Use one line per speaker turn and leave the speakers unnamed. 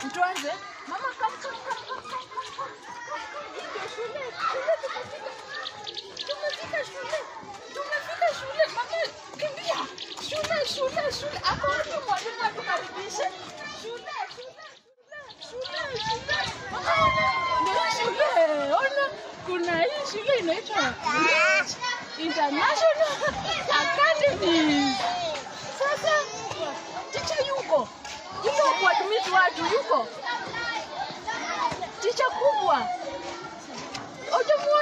Tuanze. Mama come come come come come come come. Hii ndio shule. Shule tumefika. Tumefika shule. Tumefika shule. Mama kimbia. Shule shule shule. Hapo wapi mwalimu atukaribishe? Shule shule. Shule shule. Mama. Ndio shule. Ona. Kuna hii shule inaitwa International Academy. watu yuko. Ticha kubwa. Ojomu